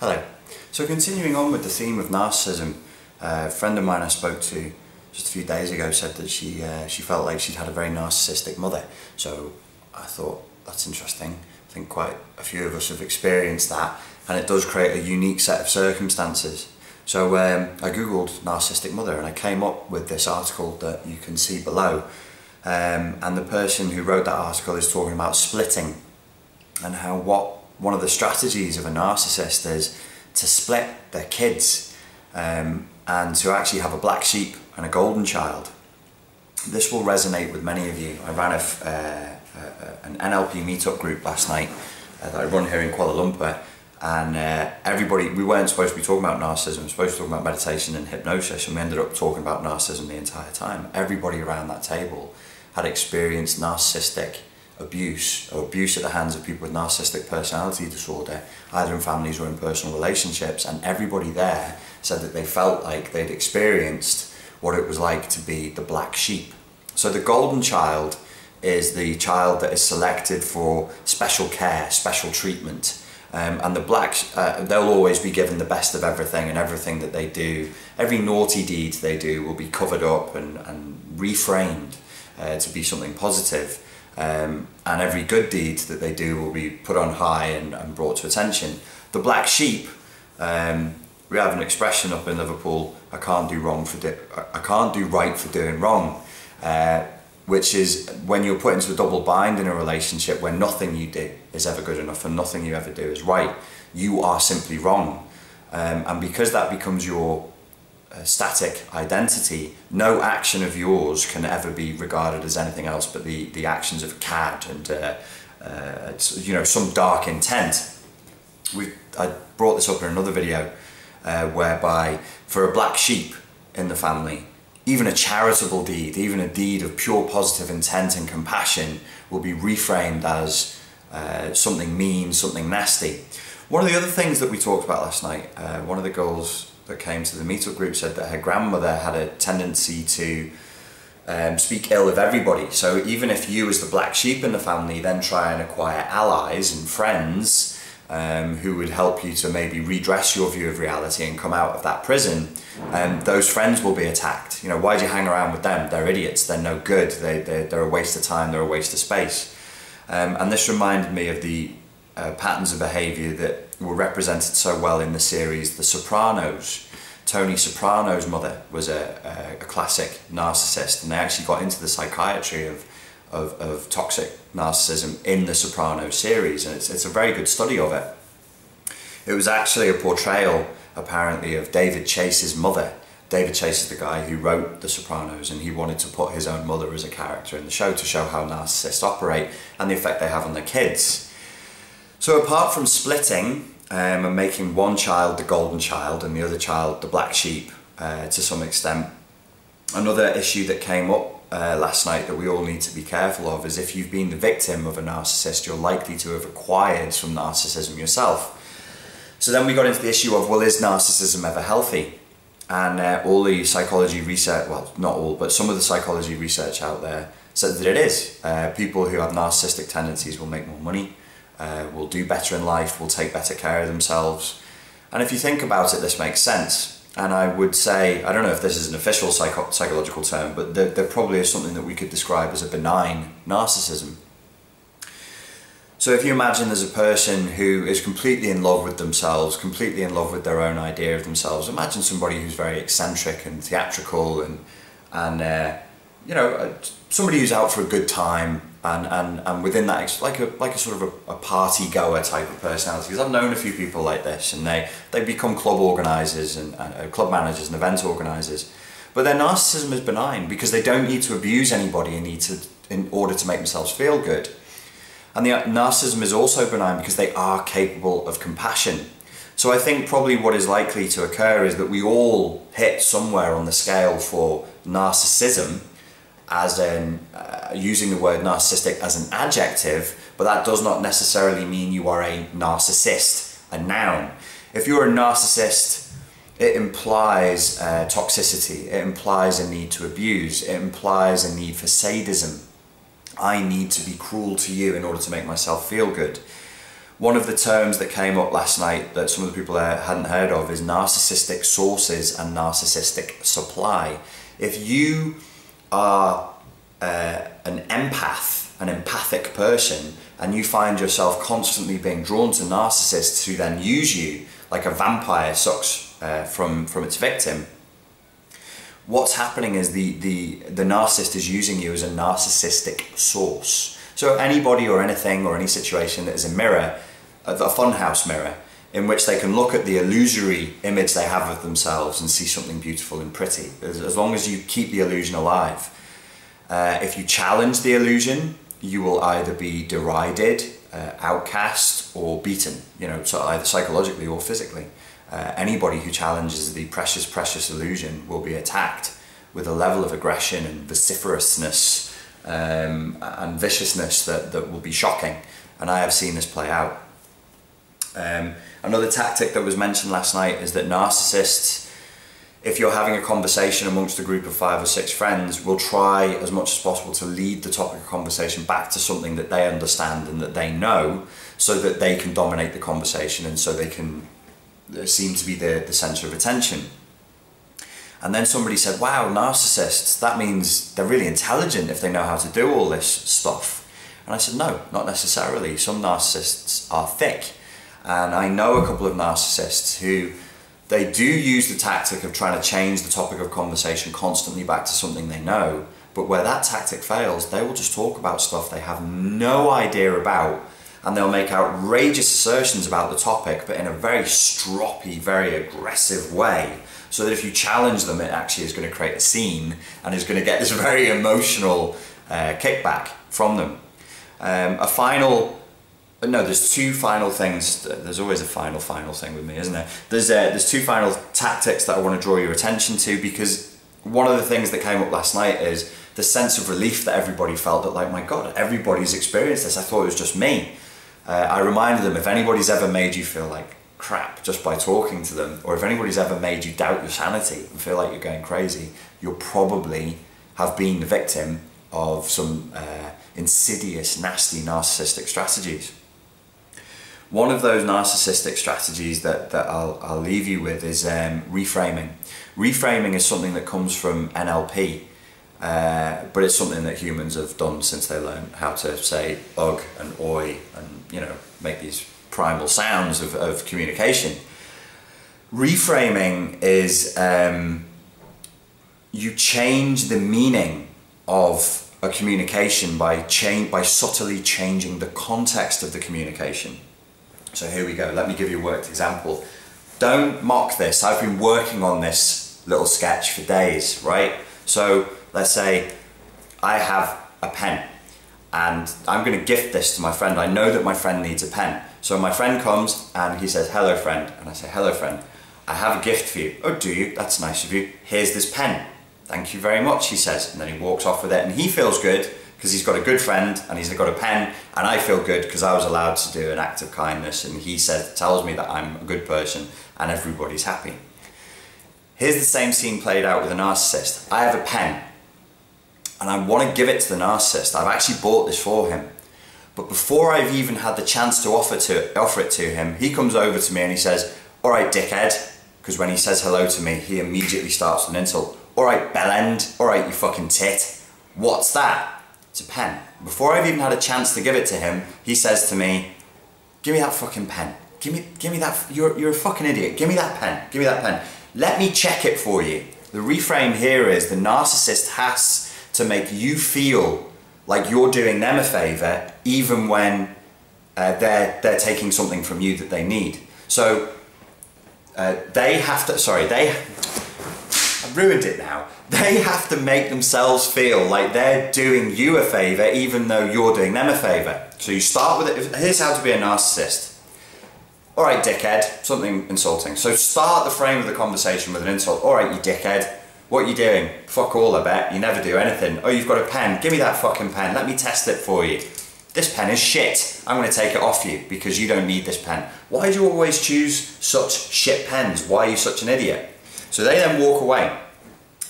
Hello. So continuing on with the theme of narcissism, uh, a friend of mine I spoke to just a few days ago said that she uh, she felt like she'd had a very narcissistic mother. So I thought that's interesting. I think quite a few of us have experienced that, and it does create a unique set of circumstances. So um, I googled narcissistic mother, and I came up with this article that you can see below. Um, and the person who wrote that article is talking about splitting, and how what one of the strategies of a narcissist is to split their kids um, and to actually have a black sheep and a golden child. This will resonate with many of you. I ran a, uh, an NLP meetup group last night uh, that I run here in Kuala Lumpur and uh, everybody, we weren't supposed to be talking about narcissism, we were supposed to talk about meditation and hypnosis and we ended up talking about narcissism the entire time. Everybody around that table had experienced narcissistic abuse or abuse at the hands of people with narcissistic personality disorder, either in families or in personal relationships, and everybody there said that they felt like they'd experienced what it was like to be the black sheep. So the golden child is the child that is selected for special care, special treatment. Um, and the blacks, uh, they'll always be given the best of everything and everything that they do. Every naughty deed they do will be covered up and, and reframed uh, to be something positive. Um, and every good deed that they do will be put on high and, and brought to attention. The black sheep, um, we have an expression up in Liverpool, I can't do wrong for I can't do right for doing wrong. Uh, which is when you're put into a double bind in a relationship where nothing you do is ever good enough and nothing you ever do is right. You are simply wrong. Um, and because that becomes your static identity, no action of yours can ever be regarded as anything else but the, the actions of a cad and uh, uh, you know some dark intent. We I brought this up in another video uh, whereby for a black sheep in the family, even a charitable deed, even a deed of pure positive intent and compassion will be reframed as uh, something mean, something nasty. One of the other things that we talked about last night, uh, one of the girls that came to the meetup group said that her grandmother had a tendency to um, speak ill of everybody. So even if you as the black sheep in the family then try and acquire allies and friends um, who would help you to maybe redress your view of reality and come out of that prison, um, those friends will be attacked. You know, why do you hang around with them? They're idiots, they're no good, they, they're, they're a waste of time, they're a waste of space. Um, and this reminded me of the uh, patterns of behaviour that were represented so well in the series The Sopranos. Tony Soprano's mother was a, a, a classic narcissist, and they actually got into the psychiatry of of, of toxic narcissism in the Sopranos series, and it's, it's a very good study of it. It was actually a portrayal, apparently, of David Chase's mother. David Chase is the guy who wrote The Sopranos, and he wanted to put his own mother as a character in the show to show how narcissists operate and the effect they have on their kids. So, apart from splitting um, and making one child the golden child and the other child the black sheep uh, to some extent, another issue that came up uh, last night that we all need to be careful of is if you've been the victim of a narcissist, you're likely to have acquired some narcissism yourself. So then we got into the issue of, well, is narcissism ever healthy? And uh, all the psychology research, well, not all, but some of the psychology research out there says that it is. Uh, people who have narcissistic tendencies will make more money, uh, will do better in life, will take better care of themselves. And if you think about it, this makes sense and I would say, I don't know if this is an official psycho psychological term, but there, there, probably is something that we could describe as a benign narcissism. So if you imagine there's a person who is completely in love with themselves, completely in love with their own idea of themselves, imagine somebody who's very eccentric and theatrical and, and uh, you know, uh, somebody who's out for a good time, and, and, and within that, like a, like a sort of a, a party goer type of personality. Because I've known a few people like this, and they, they become club organisers and uh, club managers and event organisers. But their narcissism is benign because they don't need to abuse anybody in, need to, in order to make themselves feel good. And the narcissism is also benign because they are capable of compassion. So I think probably what is likely to occur is that we all hit somewhere on the scale for narcissism as in uh, using the word narcissistic as an adjective, but that does not necessarily mean you are a narcissist, a noun. If you're a narcissist, it implies uh, toxicity, it implies a need to abuse, it implies a need for sadism. I need to be cruel to you in order to make myself feel good. one of the terms that came up last night that some of the people there hadn't heard of is narcissistic sources and narcissistic supply. If you are uh, an empath, an empathic person, and you find yourself constantly being drawn to narcissists who then use you like a vampire sucks uh, from, from its victim, what's happening is the, the, the narcissist is using you as a narcissistic source. So anybody or anything or any situation that is a mirror, a funhouse mirror, in which they can look at the illusory image they have of themselves and see something beautiful and pretty, as, as long as you keep the illusion alive. Uh, if you challenge the illusion, you will either be derided, uh, outcast, or beaten, you know, so either psychologically or physically. Uh, anybody who challenges the precious, precious illusion will be attacked with a level of aggression and vociferousness um, and viciousness that, that will be shocking. And I have seen this play out. Um, another tactic that was mentioned last night is that narcissists, if you're having a conversation amongst a group of five or six friends, will try as much as possible to lead the topic of conversation back to something that they understand and that they know so that they can dominate the conversation and so they can uh, seem to be the, the center of attention. And then somebody said, wow, narcissists, that means they're really intelligent if they know how to do all this stuff. And I said, no, not necessarily. Some narcissists are thick. And I know a couple of narcissists who they do use the tactic of trying to change the topic of conversation constantly back to something they know. But where that tactic fails, they will just talk about stuff they have no idea about and they'll make outrageous assertions about the topic, but in a very stroppy, very aggressive way so that if you challenge them, it actually is going to create a scene and is going to get this very emotional uh, kickback from them. Um, a final, no, there's two final things. There's always a final, final thing with me, isn't there? There's uh, there's two final tactics that I want to draw your attention to because one of the things that came up last night is the sense of relief that everybody felt that like my god everybody's experienced this i thought it was just me uh, i reminded them if anybody's ever made you feel like crap just by talking to them, or if anybody's ever made you doubt your sanity and feel like you're going crazy, you'll probably have been the victim of some uh, insidious, nasty narcissistic strategies. One of those narcissistic strategies that, that I'll, I'll leave you with is um, reframing. Reframing is something that comes from NLP, uh, but it's something that humans have done since they learned how to say ugh and oi and you know make these primal sounds of, of communication. Reframing is um, you change the meaning of a communication by change by subtly changing the context of the communication. So here we go. Let me give you a worked example. Don't mock this. I've been working on this little sketch for days, right? So let's say I have a pen and I'm going to gift this to my friend. I know that my friend needs a pen. So my friend comes and he says, hello friend. And I say, hello friend, I have a gift for you. Oh, do you? That's nice of you. Here's this pen. Thank you very much, he says. And then he walks off with it and he feels good because he's got a good friend and he's got a pen and I feel good because I was allowed to do an act of kindness and he said, tells me that I'm a good person and everybody's happy. Here's the same scene played out with a narcissist. I have a pen and I want to give it to the narcissist. I've actually bought this for him. But before I've even had the chance to offer to offer it to him, he comes over to me and he says, "All right, dickhead," because when he says hello to me, he immediately starts an insult. "All right, bellend. All right, you fucking tit. What's that?" It's a pen. Before I've even had a chance to give it to him, he says to me, "Give me that fucking pen. Give me, give me that. You're, you're a fucking idiot. Give me that pen. Give me that pen. Let me check it for you." The reframe here is the narcissist has to make you feel like you're doing them a favor even when uh, they're, they're taking something from you that they need. So uh, they have to, sorry, they, I've ruined it now. They have to make themselves feel like they're doing you a favor even though you're doing them a favor. So you start with it, here's how to be a narcissist. All right, dickhead, something insulting. So start the frame of the conversation with an insult. All right, you dickhead, what are you doing? Fuck all, I bet. You never do anything. Oh, you've got a pen. Give me that fucking pen. Let me test it for you. This pen is shit. I'm going to take it off you because you don't need this pen. Why do you always choose such shit pens? Why are you such an idiot? So they then walk away.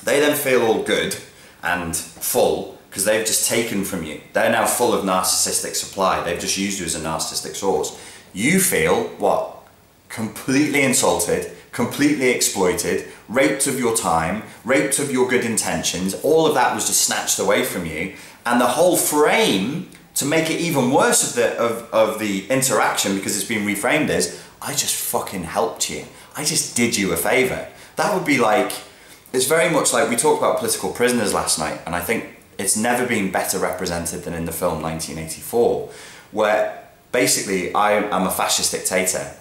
They then feel all good and full because they've just taken from you. They're now full of narcissistic supply. They've just used you as a narcissistic source. you feel what? Completely insulted, completely exploited, raped of your time, raped of your good intentions, all of that was just snatched away from you. And the whole frame to make it even worse of the of, of the interaction because it's been reframed as I just fucking helped you. I just did you a favor. That would be like it's very much like we talked about political prisoners last night, and I think it's never been better represented than in the film 1984, where basically I am a fascist dictator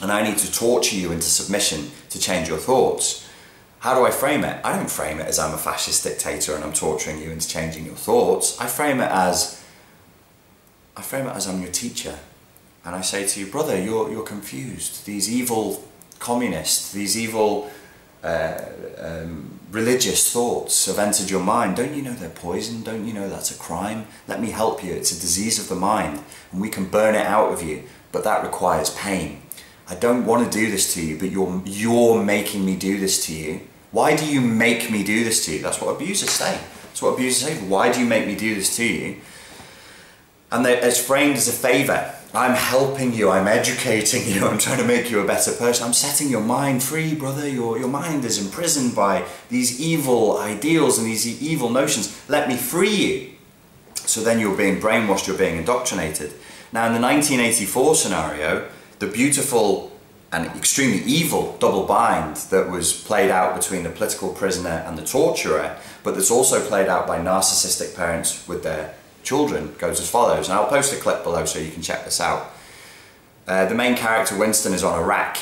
and I need to torture you into submission to change your thoughts. How do I frame it? I don't frame it as I'm a fascist dictator and I'm torturing you into changing your thoughts. I frame it as I frame it as I'm your teacher. And I say to you, brother, you're, you're confused. These evil communists, these evil uh, um, religious thoughts have entered your mind. Don't you know they're poison? Don't you know that's a crime? Let me help you. It's a disease of the mind and we can burn it out of you, but that requires pain. I don't want to do this to you, but you're, you're making me do this to you. Why do you make me do this to you? That's what abusers say. That's what abusers say. Why do you make me do this to you? And it's framed as a favour. I'm helping you, I'm educating you, I'm trying to make you a better person. I'm setting your mind free, brother. Your, your mind is imprisoned by these evil ideals and these evil notions. Let me free you. So then you're being brainwashed, you're being indoctrinated. Now, in the 1984 scenario, the beautiful and extremely evil double bind that was played out between the political prisoner and the torturer, but that's also played out by narcissistic parents with their children, goes as follows. And I'll post a clip below so you can check this out. Uh, the main character, Winston, is on a rack.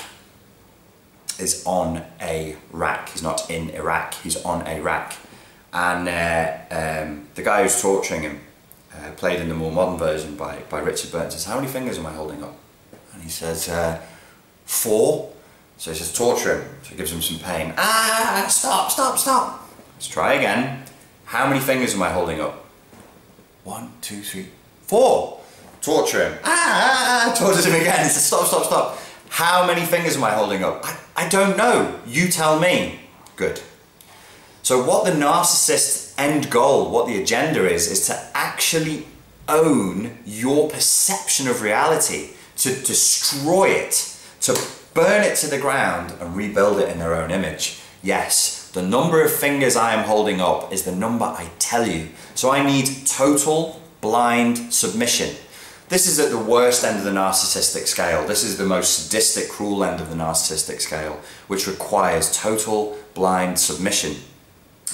Is on a rack. He's not in Iraq, he's on a rack. And uh, um, the guy who's torturing him, uh, played in the more modern version by, by Richard Burton, says, How many fingers am I holding up? And he says, uh, four. So he says, torture him. So he gives him some pain. Ah, stop, stop, stop. Let's try again. How many fingers am I holding up? One, two, three, four. Torture him. Ah, ah, ah. him again. He says, stop, stop, stop. How many fingers am I holding up? I, I don't know. You tell me. Good. So what the narcissist's end goal, what the agenda is, is to actually own your perception of reality to destroy it, to burn it to the ground and rebuild it in their own image. Yes, the number of fingers I am holding up is the number I tell you. So I need total blind submission. This is at the worst end of the narcissistic scale. This is the most sadistic, cruel end of the narcissistic scale, which requires total blind submission.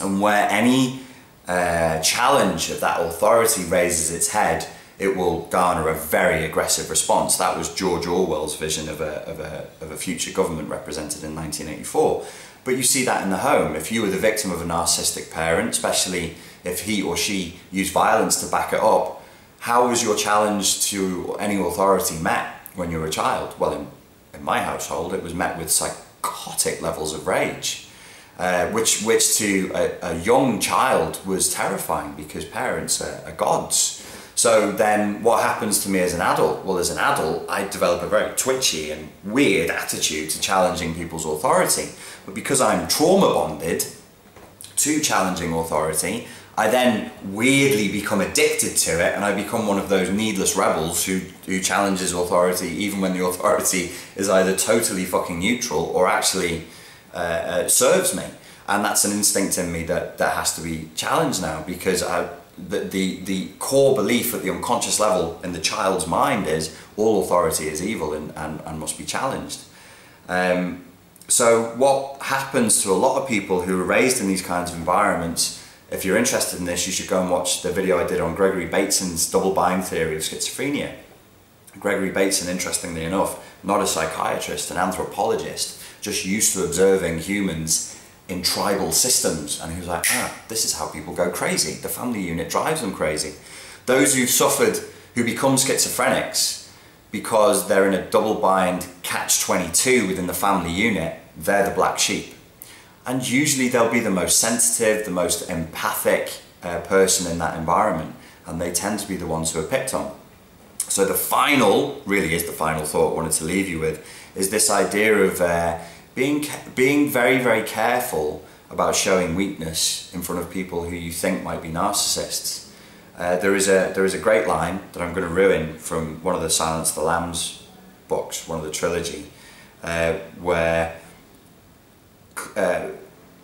And where any uh, challenge of that authority raises its head, it will garner a very aggressive response. That was George Orwell's vision of a, of a, of a future government represented in 1984. But you see that in the home. If you were the victim of a narcissistic parent, especially if he or she used violence to back it up, how was your challenge to any authority met when you were a child? Well, in, in my household, it was met with psychotic levels of rage. Uh, which, which to a, a, young child was terrifying because parents are, are gods so then what happens to me as an adult? Well, as an adult, I develop a very twitchy and weird attitude to challenging people's authority. But because I'm trauma bonded to challenging authority, I then weirdly become addicted to it and I become one of those needless rebels who, who challenges authority even when the authority is either totally fucking neutral or actually uh, uh, serves me. And that's an instinct in me that, that has to be challenged now because I, the, the, the core belief at the unconscious level in the child's mind is all authority is evil and, and, and must be challenged. Um, so what happens to a lot of people who are raised in these kinds of environments, if you're interested in this, you should go and watch the video I did on Gregory Bateson's double bind theory of schizophrenia. Gregory Bateson, interestingly enough, not a psychiatrist, an anthropologist, just used to observing humans in tribal systems. And he was like, ah, this is how people go crazy. The family unit drives them crazy. Those who've suffered, who become schizophrenics because they're in a double bind catch-22 within the family unit, they're the black sheep. And usually they'll be the most sensitive, the most empathic uh, person in that environment. And they tend to be the ones who are picked on. So the final, really is the final thought I wanted to leave you with, is this idea of uh, being, being very, very careful about showing weakness in front of people who you think might be narcissists. Uh, there, is a, there is a great line that I'm going to ruin from one of the Silence of the Lambs books, one of the trilogy, uh, where uh,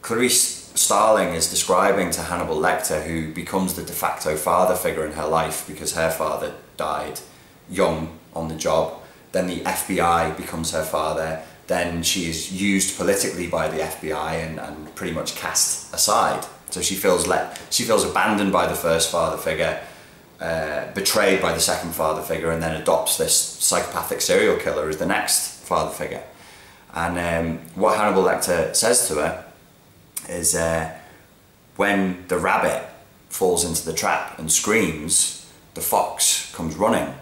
Clarice Starling is describing to Hannibal Lecter, who becomes the de facto father figure in her life because her father died young on the job. Then the FBI becomes her father. Then she is used politically by the FBI and, and pretty much cast aside. So she feels let she feels abandoned by the first father figure, uh, betrayed by the second father figure, and then adopts this psychopathic serial killer as the next father figure. And um, what Hannibal Lecter says to her is uh, when the rabbit falls into the trap and screams, the fox comes running,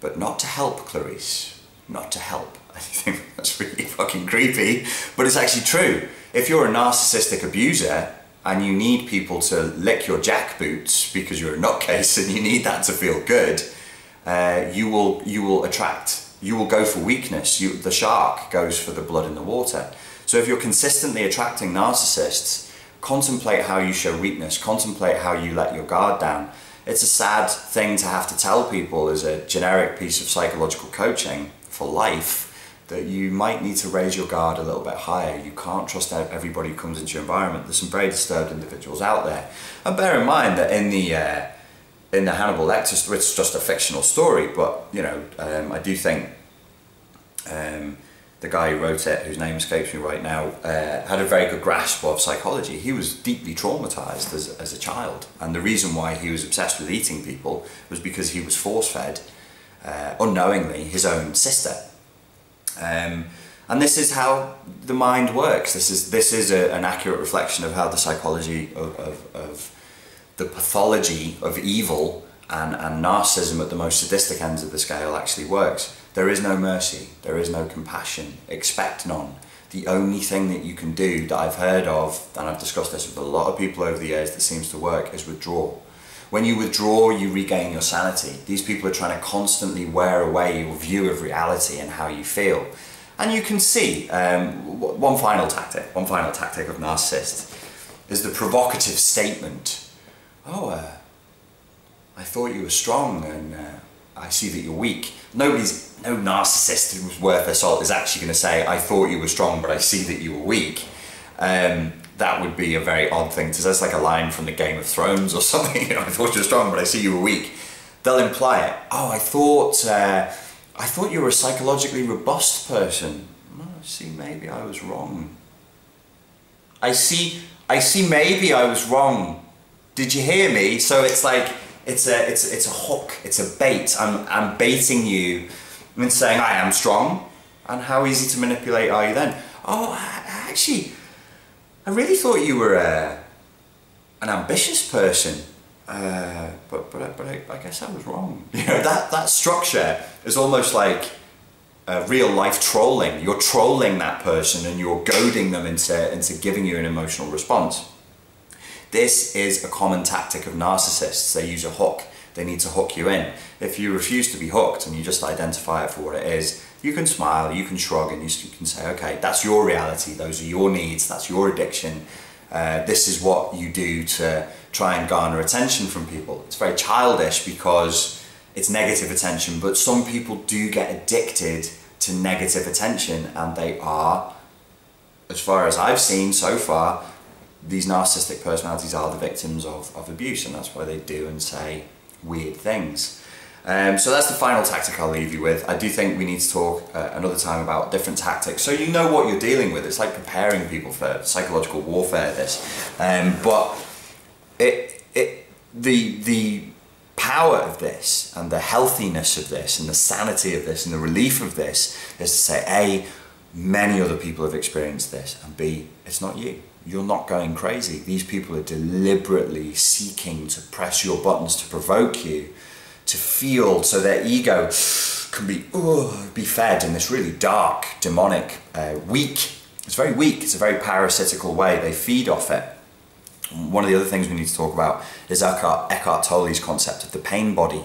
but not to help Clarice, not to help. I think that's really fucking creepy, but it's actually true. If you're a narcissistic abuser and you need people to lick your jackboots because you're a nutcase and you need that to feel good, uh, you will you will attract. You will go for weakness. You, the shark goes for the blood in the water. So if you're consistently attracting narcissists, contemplate how you show weakness. Contemplate how you let your guard down. It's a sad thing to have to tell people as a generic piece of psychological coaching for life that you might need to raise your guard a little bit higher. You can't trust everybody who comes into your environment. There's some very disturbed individuals out there. And bear in mind that in the uh, in the Hannibal Lecter, it's just a fictional story, but you know, um, I do think um, the guy who wrote it, whose name escapes me right now, uh, had a very good grasp of psychology. He was deeply traumatized as, as a child, and the reason why he was obsessed with eating people was because he was force fed, uh, unknowingly, his own sister. Um, and this is how the mind works. This is this is a, an accurate reflection of how the psychology of, of, of the pathology of evil and, and narcissism at the most sadistic ends of the scale actually works. There is no mercy, there is no compassion, expect none. The only thing that you can do that I've heard of, and I've discussed this with a lot of people over the years that seems to work, is withdraw. When you withdraw, you regain your sanity. These people are trying to constantly wear away your view of reality and how you feel. And you can see um, one final tactic, one final tactic of narcissist is the provocative statement. Oh, uh, I thought you were strong and uh, I see that you're weak. Nobody's, no narcissist who's worth their salt is actually going to say, I thought you were strong, but I see that you were weak. Um, that would be a very odd thing to say. That's like a line from the Game of Thrones or something. You know, I thought you were strong, but I see you were weak. They'll imply it. Oh, I thought, uh, I thought you were a psychologically robust person. Oh, see, maybe I was wrong. I see, I see, maybe I was wrong. Did you hear me? So it's like, it's a it's it's a hook. It's a bait. I'm I'm baiting you and saying I am strong. And how easy to manipulate are you then? Oh, actually, I really thought you were a, an ambitious person. Uh, but but but I, I, guess I was wrong. You know that that structure is almost like uh, real life trolling. You're trolling that person and you're goading them into into giving you an emotional response. This is a common tactic of narcissists. They use a hook. They need to hook you in. If you refuse to be hooked and you just identify it for what it is, you can smile, you can shrug, and you can say, okay, that's your reality, those are your needs, that's your addiction. Uh, this is what you do to try and garner attention from people. It's very childish because it's negative attention, but some people do get addicted to negative attention and they are, as far as I've seen so far, these narcissistic personalities are the victims of, of abuse and that's why they do and say weird things. Um, so that's the final tactic I'll leave you with. I do think we need to talk uh, another time about different tactics so you know what you're dealing with. It's like preparing people for psychological warfare this. Um, but it, it, the, the power of this and the healthiness of this and the sanity of this and the relief of this is to say A, many other people have experienced this and B, it's not you you're not going crazy. These people are deliberately seeking to press your buttons to provoke you, to feel so their ego can be uh, be fed in this really dark, demonic, uh, weak. It's very weak. It's a very parasitical way. They feed off it. One of the other things we need to talk about is Eckhart, Eckhart Tolle's concept of the pain body,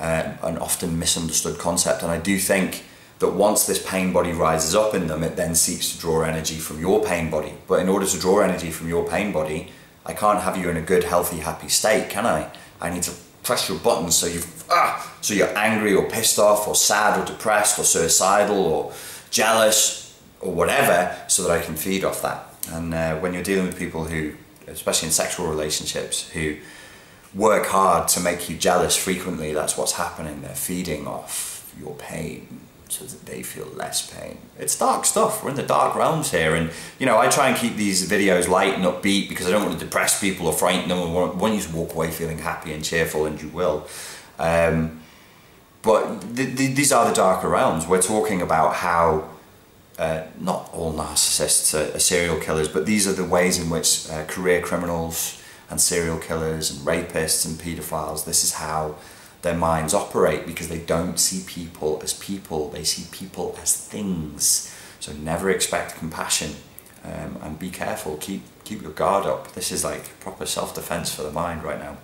uh, an often misunderstood concept. And I do think that once this pain body rises up in them, it then seeks to draw energy from your pain body. But in order to draw energy from your pain body, I can't have you in a good, healthy, happy state, can I? I need to press your buttons so you've ah, so you're angry or pissed off or sad or depressed or suicidal or jealous or whatever, so that I can feed off that. And uh, when you're dealing with people who, especially in sexual relationships, who work hard to make you jealous frequently, that's what's happening. They're feeding off your pain so that they feel less pain. It's dark stuff. We're in the dark realms here, and you know I try and keep these videos light and upbeat because I don't want to depress people or frighten them. I want, want you to walk away feeling happy and cheerful, and you will. Um, but th th these are the darker realms. We're talking about how uh, not all narcissists are, are, serial killers, but these are the ways in which uh, career criminals and serial killers and rapists and paedophiles, this is how their minds operate because they don't see people as people, they see people as things. So never expect compassion um, and be careful, keep, keep your guard up. This is like proper self-defense for the mind right now.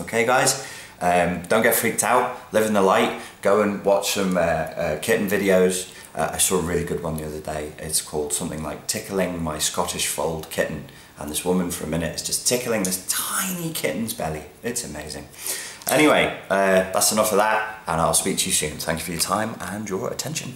Okay guys, um, don't get freaked out, live in the light, go and watch some uh, uh, kitten videos. Uh, I saw a really good one the other day. It's called something like Tickling My Scottish Fold Kitten. And this woman for a minute is just tickling this tiny kitten's belly. It's amazing. Anyway, uh, that's enough of that, and I'll speak to you soon. Thank you for your time and your attention.